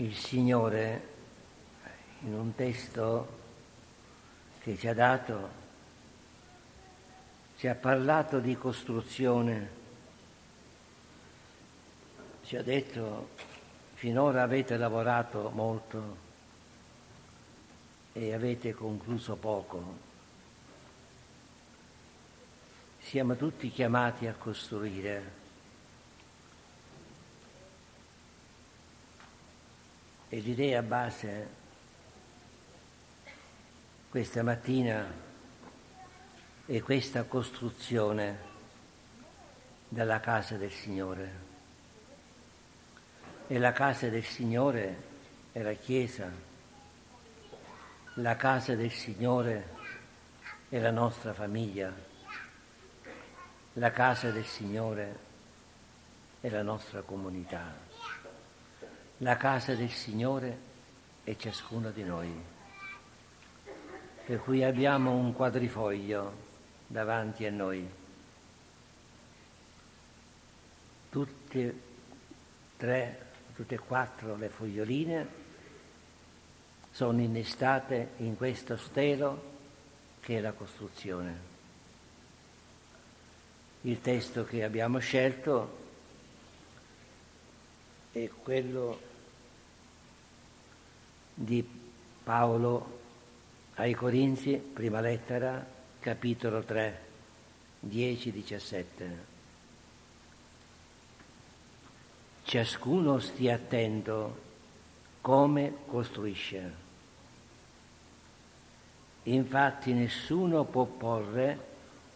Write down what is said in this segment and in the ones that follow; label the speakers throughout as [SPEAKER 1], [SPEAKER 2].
[SPEAKER 1] il Signore in un testo che ci ha dato ci ha parlato di costruzione, ci ha detto finora avete lavorato molto e avete concluso poco. Siamo tutti chiamati a costruire. E l'idea base questa mattina è questa costruzione della casa del Signore. E la casa del Signore è la Chiesa, la casa del Signore è la nostra famiglia, la casa del Signore è la nostra comunità, la casa del Signore è ciascuno di noi. Per cui abbiamo un quadrifoglio davanti a noi. Tutte tre, tutte e quattro le foglioline sono innestate in questo stelo che è la costruzione. Il testo che abbiamo scelto è quello di Paolo ai Corinzi, prima lettera, capitolo 3, 10-17. Ciascuno stia attento come costruisce. Infatti nessuno può porre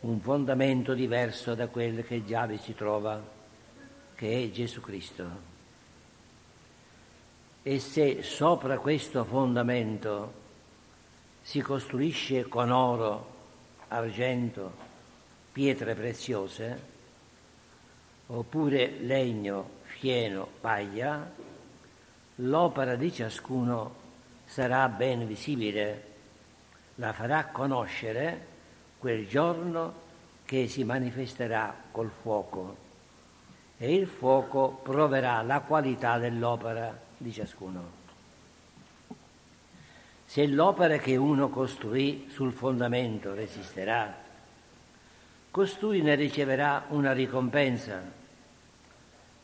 [SPEAKER 1] un fondamento diverso da quello che già vi si trova, che è Gesù Cristo. E se sopra questo fondamento si costruisce con oro, argento, pietre preziose, oppure legno, fieno, paglia, l'opera di ciascuno sarà ben visibile, la farà conoscere quel giorno che si manifesterà col fuoco. E il fuoco proverà la qualità dell'opera di ciascuno. Se l'opera che uno costruì sul fondamento resisterà, costui ne riceverà una ricompensa,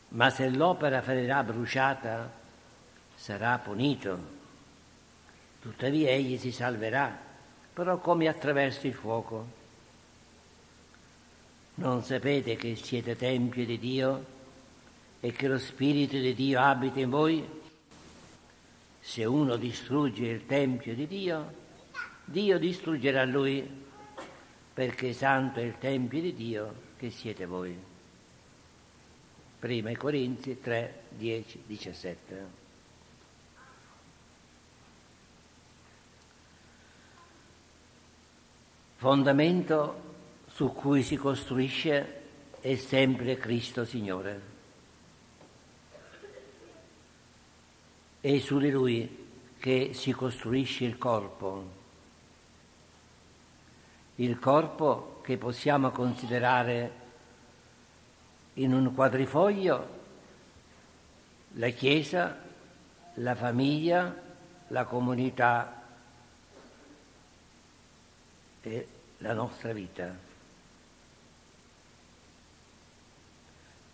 [SPEAKER 1] ma se l'opera ferirà bruciata, sarà punito. Tuttavia egli si salverà, però come attraverso il fuoco. Non sapete che siete tempio di Dio e che lo Spirito di Dio abita in voi? Se uno distrugge il Tempio di Dio, Dio distruggerà lui, perché santo è il Tempio di Dio che siete voi. Prima Corinzi 3, 10, 17. Fondamento su cui si costruisce è sempre Cristo Signore. È su di lui che si costruisce il corpo, il corpo che possiamo considerare in un quadrifoglio la Chiesa, la famiglia, la comunità e la nostra vita.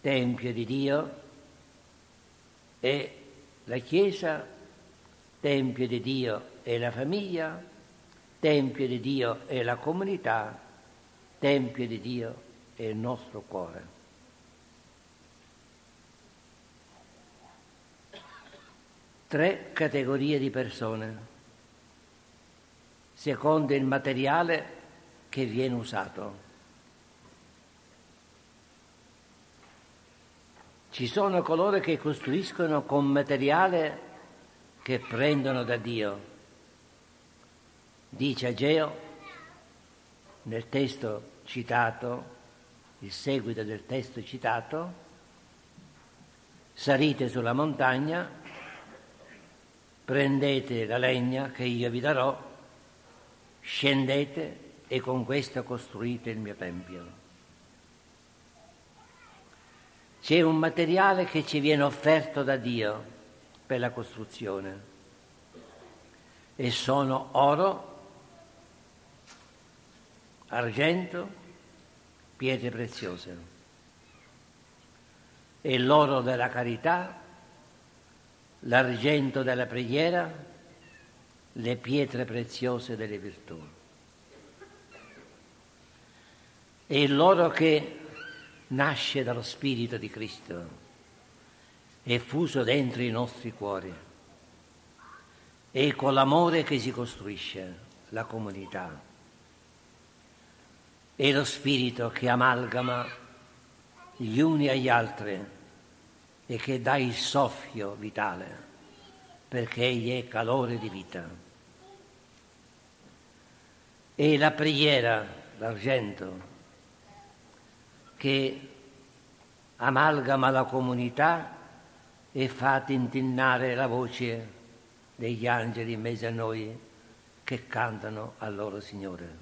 [SPEAKER 1] Tempio di Dio e la Chiesa, Tempio di Dio è la famiglia, Tempio di Dio è la comunità, Tempio di Dio è il nostro cuore. Tre categorie di persone, secondo il materiale che viene usato. Ci sono coloro che costruiscono con materiale che prendono da Dio. Dice Ageo nel testo citato, il seguito del testo citato, salite sulla montagna, prendete la legna che io vi darò, scendete e con questo costruite il mio tempio. C'è un materiale che ci viene offerto da Dio per la costruzione e sono oro, argento, pietre preziose. E l'oro della carità, l'argento della preghiera, le pietre preziose delle virtù. E l'oro che nasce dallo Spirito di Cristo è fuso dentro i nostri cuori e con l'amore che si costruisce la comunità. È lo Spirito che amalgama gli uni agli altri e che dà il soffio vitale perché egli è calore di vita. E la preghiera d'argento che amalgama la comunità e fa tintinnare la voce degli angeli in mezzo a noi che cantano al loro Signore.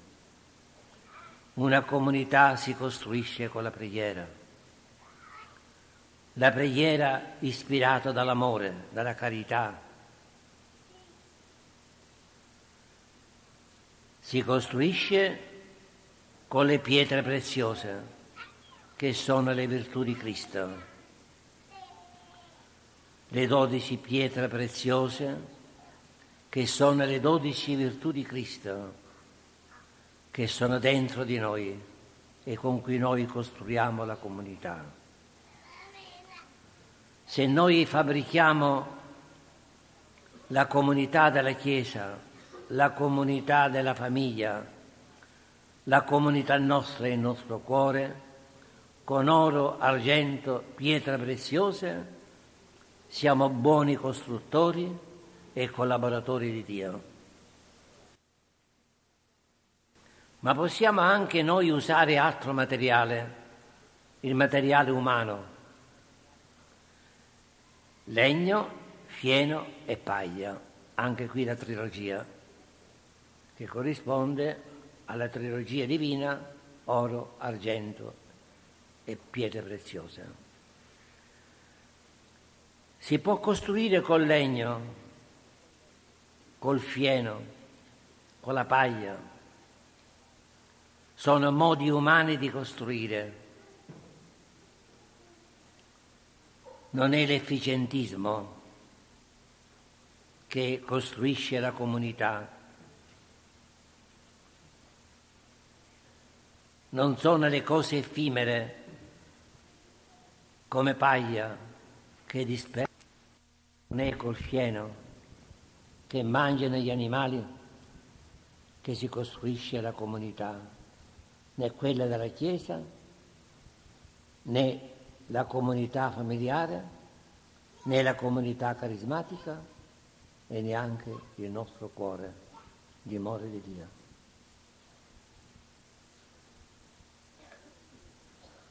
[SPEAKER 1] Una comunità si costruisce con la preghiera. La preghiera ispirata dall'amore, dalla carità. Si costruisce con le pietre preziose che sono le virtù di Cristo. Le dodici pietre preziose che sono le dodici virtù di Cristo che sono dentro di noi e con cui noi costruiamo la comunità. Se noi fabbrichiamo la comunità della Chiesa, la comunità della famiglia, la comunità nostra e il nostro cuore, con oro, argento, pietre preziose, siamo buoni costruttori e collaboratori di Dio. Ma possiamo anche noi usare altro materiale, il materiale umano, legno, fieno e paglia, anche qui la trilogia, che corrisponde alla trilogia divina oro, argento e pietre preziose. Si può costruire col legno, col fieno, con la paglia. Sono modi umani di costruire. Non è l'efficientismo che costruisce la comunità. Non sono le cose effimere come paglia che dispersa né col fieno che mangiano gli animali che si costruisce la comunità, né quella della Chiesa, né la comunità familiare, né la comunità carismatica e neanche il nostro cuore, dimora di Dio.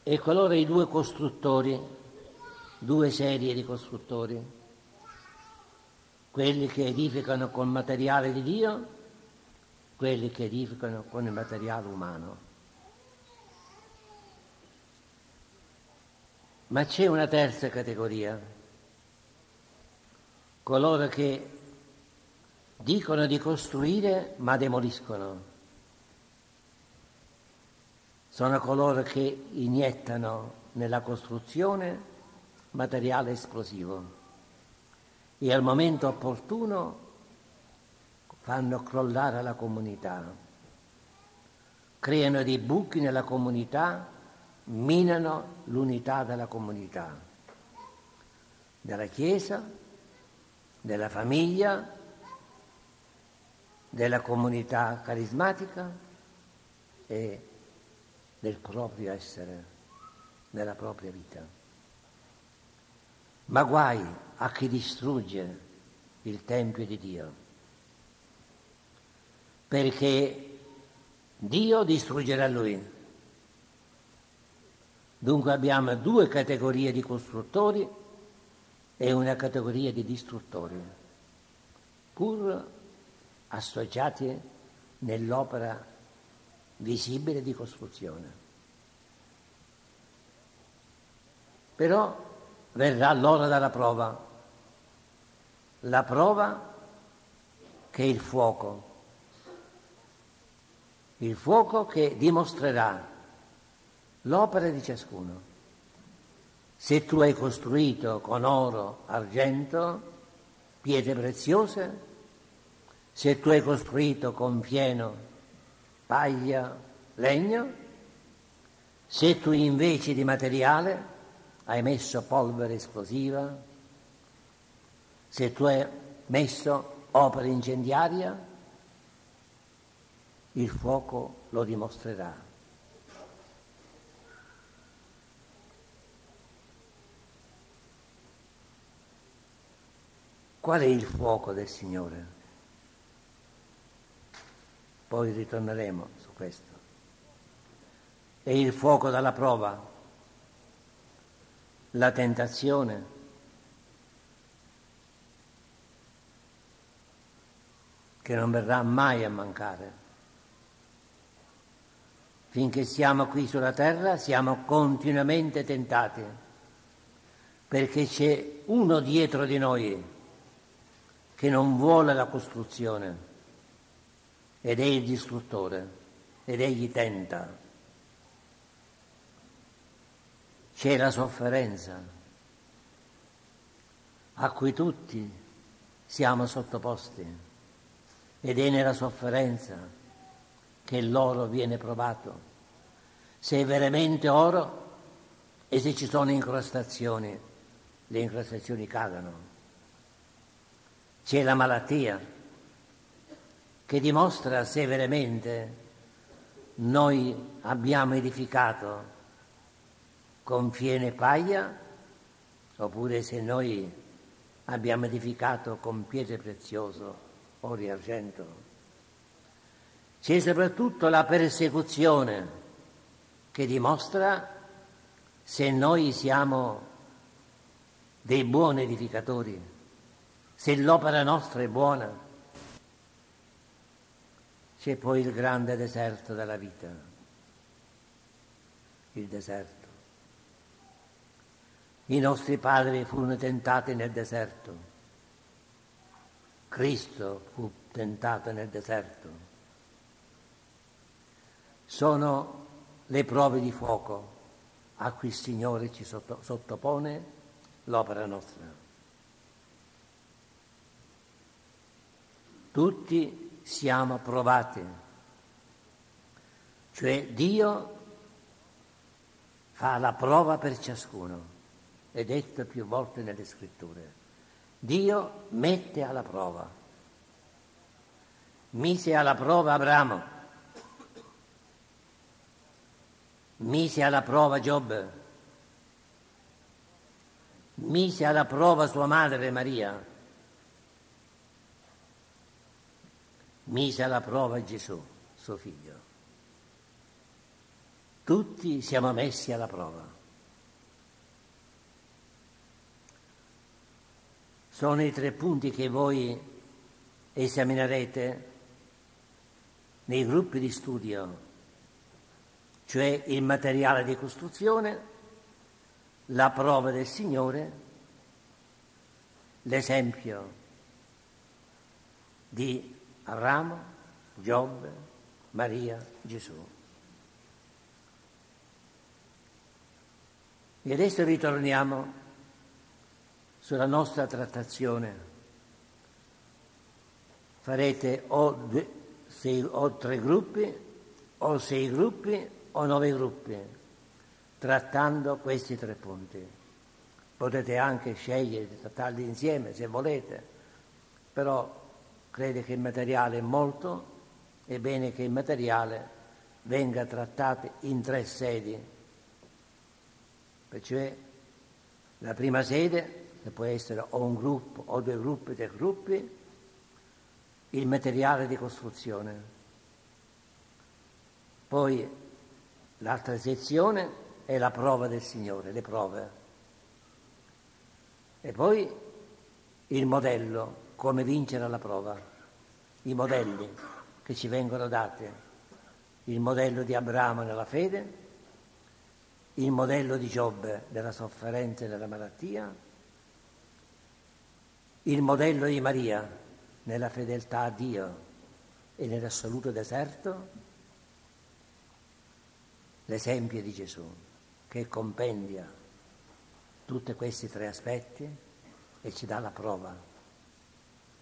[SPEAKER 1] Ecco allora i due costruttori, due serie di costruttori, quelli che edificano col materiale di Dio, quelli che edificano con il materiale umano. Ma c'è una terza categoria, coloro che dicono di costruire ma demoliscono sono coloro che iniettano nella costruzione materiale esplosivo. E al momento opportuno fanno crollare la comunità, creano dei buchi nella comunità, minano l'unità della comunità, della Chiesa, della famiglia, della comunità carismatica e del proprio essere, nella propria vita. Ma guai a chi distrugge il Tempio di Dio, perché Dio distruggerà lui. Dunque abbiamo due categorie di costruttori e una categoria di distruttori, pur associati nell'opera visibile di costruzione. Però verrà l'ora della prova la prova che è il fuoco, il fuoco che dimostrerà l'opera di ciascuno. Se tu hai costruito con oro, argento, pietre preziose, se tu hai costruito con fieno, paglia, legno, se tu invece di materiale hai messo polvere esplosiva, se tu hai messo opera incendiaria, il fuoco lo dimostrerà. Qual è il fuoco del Signore? Poi ritorneremo su questo. È il fuoco dalla prova, la tentazione, che non verrà mai a mancare. Finché siamo qui sulla terra siamo continuamente tentati, perché c'è uno dietro di noi che non vuole la costruzione ed è il distruttore ed egli tenta. C'è la sofferenza a cui tutti siamo sottoposti ed è nella sofferenza che l'oro viene provato. Se è veramente oro e se ci sono incrostazioni, le incrostazioni cadono c'è la malattia che dimostra se veramente noi abbiamo edificato con fiene e paglia oppure se noi abbiamo edificato con pietre preziose, oro e argento. C'è soprattutto la persecuzione che dimostra se noi siamo dei buoni edificatori se l'opera nostra è buona, c'è poi il grande deserto della vita, il deserto. I nostri padri furono tentati nel deserto, Cristo fu tentato nel deserto. Sono le prove di fuoco a cui il Signore ci sottopone l'opera nostra. Tutti siamo provati, cioè Dio fa la prova per ciascuno, è detto più volte nelle scritture. Dio mette alla prova. Mise alla prova Abramo, mise alla prova Giobbe, mise alla prova sua madre Maria mise alla prova Gesù, suo figlio. Tutti siamo messi alla prova. Sono i tre punti che voi esaminerete nei gruppi di studio, cioè il materiale di costruzione, la prova del Signore, l'esempio di Abramo, Giobbe, Maria, Gesù. E adesso ritorniamo sulla nostra trattazione. Farete o, due, sei, o tre gruppi, o sei gruppi, o nove gruppi, trattando questi tre punti. Potete anche scegliere di trattarli insieme se volete, però crede che il materiale è molto, è bene che il materiale venga trattato in tre sedi. Cioè la prima sede, che può essere o un gruppo o due gruppi, tre gruppi, il materiale di costruzione. Poi l'altra sezione è la prova del Signore, le prove. E poi il modello, come vincere la prova, i modelli che ci vengono dati, il modello di Abramo nella fede, il modello di Giobbe della sofferenza e della malattia, il modello di Maria nella fedeltà a Dio e nell'assoluto deserto, l'esempio di Gesù che compendia tutti questi tre aspetti e ci dà la prova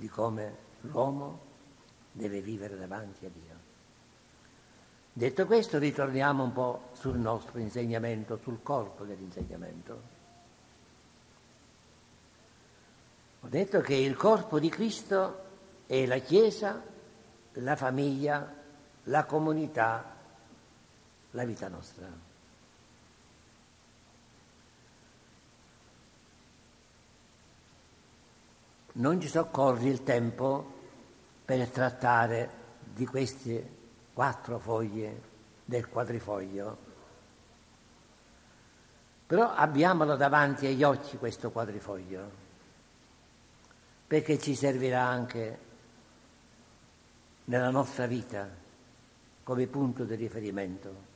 [SPEAKER 1] di come l'uomo deve vivere davanti a Dio. Detto questo, ritorniamo un po' sul nostro insegnamento, sul corpo dell'insegnamento. Ho detto che il corpo di Cristo è la Chiesa, la famiglia, la comunità, la vita nostra. Non ci soccorre il tempo per trattare di queste quattro foglie del quadrifoglio. Però abbiamolo davanti agli occhi questo quadrifoglio, perché ci servirà anche nella nostra vita come punto di riferimento.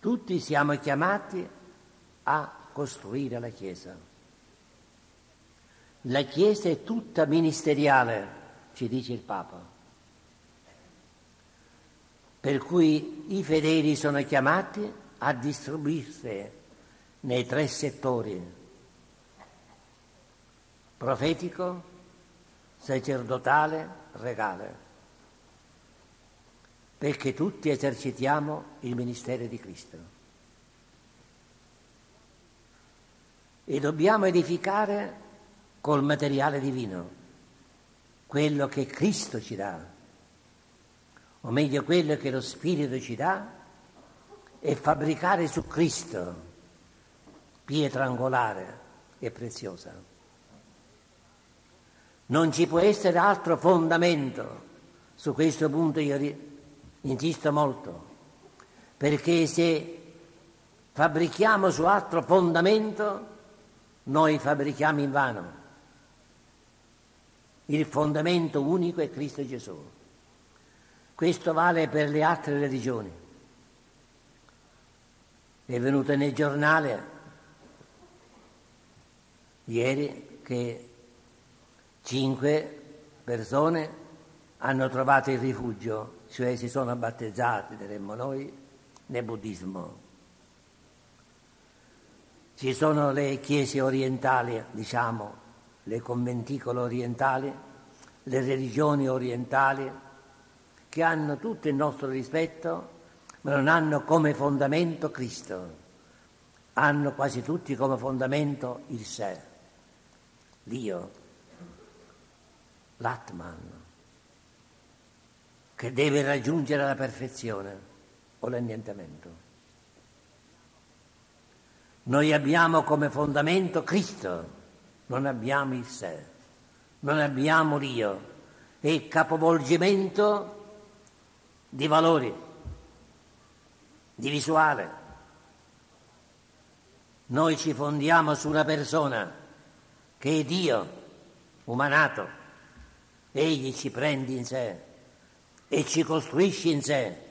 [SPEAKER 1] Tutti siamo chiamati a costruire la Chiesa. La Chiesa è tutta ministeriale, ci dice il Papa, per cui i fedeli sono chiamati a distribuirsi nei tre settori, profetico, sacerdotale, regale, perché tutti esercitiamo il ministero di Cristo. E dobbiamo edificare col materiale divino, quello che Cristo ci dà, o meglio quello che lo Spirito ci dà, e fabbricare su Cristo pietra angolare e preziosa. Non ci può essere altro fondamento, su questo punto io insisto molto, perché se fabbrichiamo su altro fondamento, noi fabbrichiamo in vano. Il fondamento unico è Cristo Gesù. Questo vale per le altre religioni. È venuto nel giornale ieri che cinque persone hanno trovato il rifugio, cioè si sono battezzati, diremmo noi, nel buddismo. Ci sono le chiese orientali, diciamo, le conventicole orientali, le religioni orientali, che hanno tutto il nostro rispetto, ma non hanno come fondamento Cristo, hanno quasi tutti come fondamento il sé, l'io, l'Atman, che deve raggiungere la perfezione o l'annientamento. Noi abbiamo come fondamento Cristo, non abbiamo il sé, non abbiamo l'io, è il capovolgimento di valori, di visuale. Noi ci fondiamo su una persona che è Dio, umanato, egli ci prende in sé e ci costruisce in sé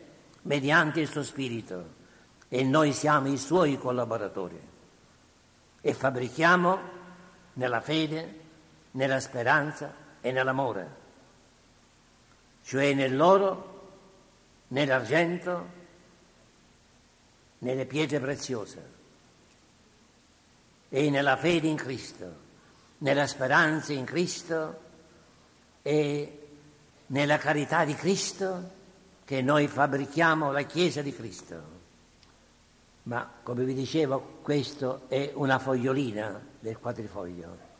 [SPEAKER 1] mediante il suo spirito. E noi siamo i suoi collaboratori. E fabbrichiamo nella fede, nella speranza e nell'amore, cioè nell'oro, nell'argento, nelle pietre preziose e nella fede in Cristo, nella speranza in Cristo e nella carità di Cristo che noi fabbrichiamo la Chiesa di Cristo. Ma come vi dicevo, questo è una fogliolina del quadrifoglio.